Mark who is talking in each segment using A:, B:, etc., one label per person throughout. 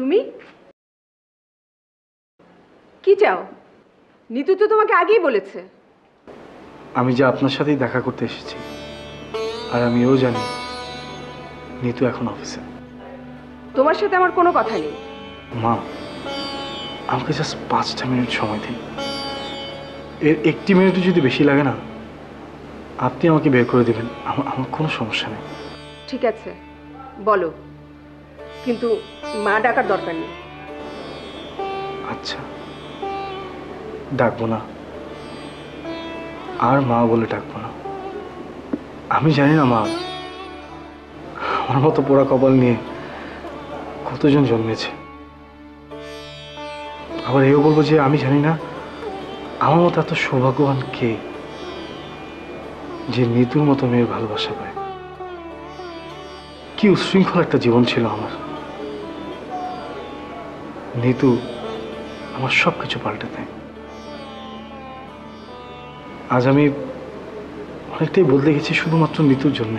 A: তুমি? কি চাও? নিতু তো তোমাকে আগেই বলেছে।
B: আমি যে আপনার সাথেই দেখা করতে এসেছি আর আমি এও জানি নিতু এখন অফিসে
A: তোমার সাথে আমার কোনো কথা নেই।
B: মা আমাকে জাস্ট পাঁচটা মিনিট সময় দিন। এর একটি মিনিটও যদি বেশি লাগে না আপনি আমাকে বের করে দেবেন আমার আমার কোনো সমস্যা নেই।
A: ঠিক আছে বলো। কিন্তু মা ডাকার দরকার নেই।
B: আচ্ছা। ডাকবো না। আর মা বলে ডাকবো না। আমি জানি না মা। আমার মতো পোড়া কপাল নিয়ে কতজন জন্মেছে। আবার এও বলব যে আমি জানি না আমার মতো এত সৌভাগ্যবান কে যে নিতুর মতো মেয়ের ভালোবাসা পায়। কি উশৃঙ্খল একটা জীবন ছিল আমার। নিতু আমার সব কিছু পাল্টে দেয়। আজ আমি অনেকটাই বদলে গেছি শুধুমাত্র নিতুর জন্যে।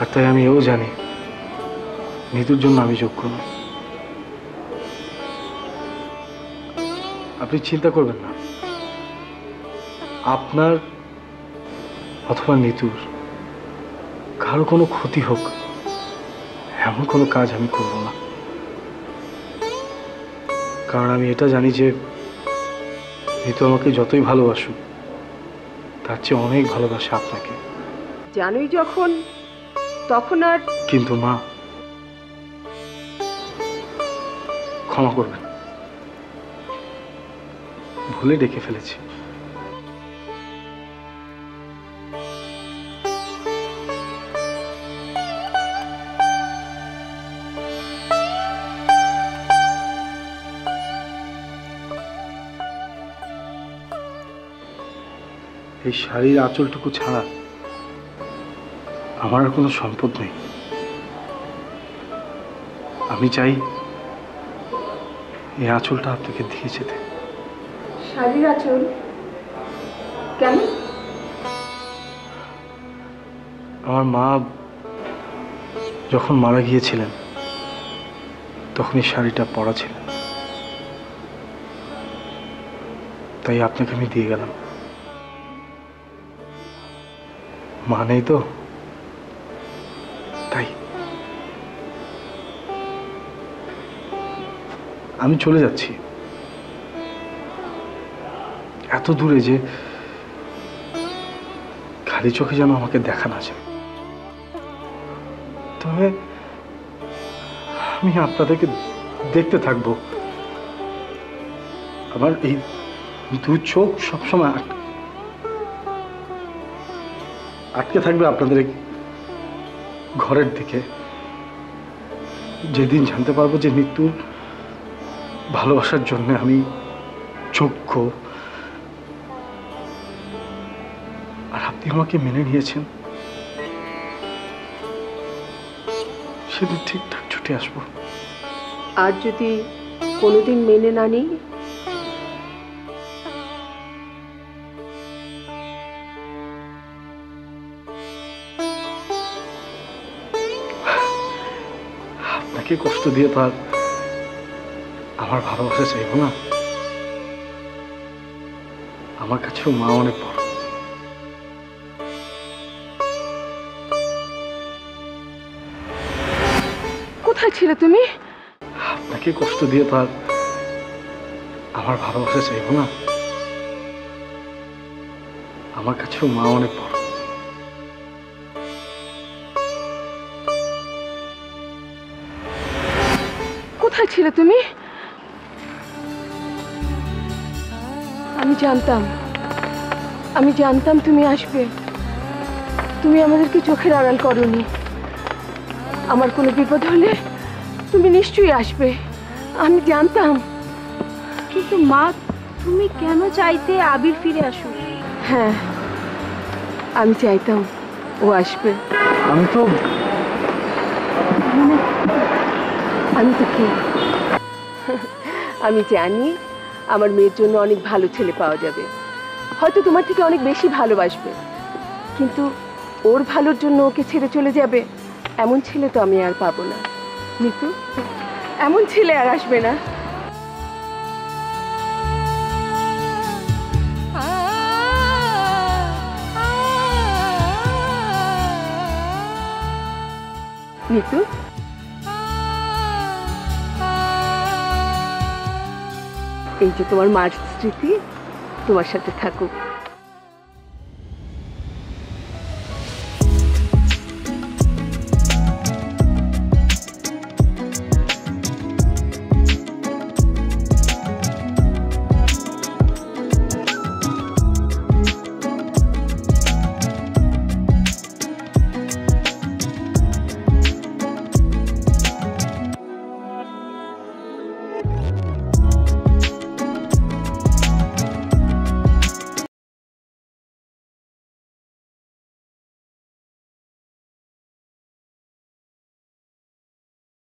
B: আর তাই আমি এও জানি নিতুর জন্য আমি যোগ্য নই। আপনি চিন্তা করবেন না। আপনার অথবা নিতুর কারও কোনো ক্ষতি হোক, এমন কোনো কাজ আমি করব না। কারণ আমি এটা জানি যে ঋতু আমাকে যতই ভালোবাসুক তার চেয়ে অনেক ভালোবাসে আপনাকে।
A: জানোই যখন তখন আর
B: কিন্তু মা ক্ষমা করবেন। ভুলে ডেকে ফেলেছি। এই শাড়ির আঁচলটুকু ছাড়া আমার আর কোনো সম্পদ নেই। আমি চাই এই আঁচলটা আপনাকে দিয়ে যেতে।
A: শাড়ির আচল? কেন?
B: আমার মা যখন মারা গিয়েছিলেন তখন এই শাড়িটা পরা ছিল। তাই আপনাকে আমি দিয়ে গেলাম। মা নেই তো। তাই। আমি চলে যাচ্ছি। এত দূরে যে খালি চোখে যেন আমাকে দেখা না যায়। তবে আমি আপনাদেরকে দেখতে থাকব। আমার এই দু চোখ সবসময় আটকে থাকবে আপনাদের ঘরের দিকে। যেদিন জানতে পারব যে মৃত্যুর ভালোবাসার জন্য আমি যোগ্য। আর আপনি আমাকে মেনে নিয়েছেন। সেদিন ঠিকঠাক ছুটে আসব।
A: আর যদি কোনোদিন মেনে না নিই
B: আপনাকে কষ্ট দিয়ে তো আর আমার ভালোবাসা চাইব না? আমার কাছেও মা অনেক বড়।
A: কোথায় ছিলে তুমি?
B: আপনাকে কষ্ট দিয়ে তো আর আমার ভালোবাসা চাইব না? আমার কাছেও মা অনেক বড়।
A: ছিলে তুমি? আমি জানতাম। আমি জানতাম তুমি আসবে। তুমি আমাদেরকে চোখের আড়াল করনি। আমার কোনো বিপদ হলে তুমি নিশ্চয়ই আসবে। আমি জানতাম।
C: কিন্তু মা তুমি কেন চাইতে আবির ফিরে আসুক
A: হ্যাঁ আমি চাইতাম ও আসবে।
B: আমি তো
A: আমি তো কে? আমি জানি আমার মেয়ের জন্য অনেক ভালো ছেলে পাওয়া যাবে। হয়তো তোমার থেকে অনেক বেশি ভালোবাসবে। কিন্তু ওর ভালোর জন্য ওকে ছেড়ে চলে যাবে, এমন ছেলে তো আমি আর পাবো না। নিতু এমন ছেলে আর আসবে না। নিতু এই যে তোমার মার স্মৃতি তোমার সাথে থাকুক।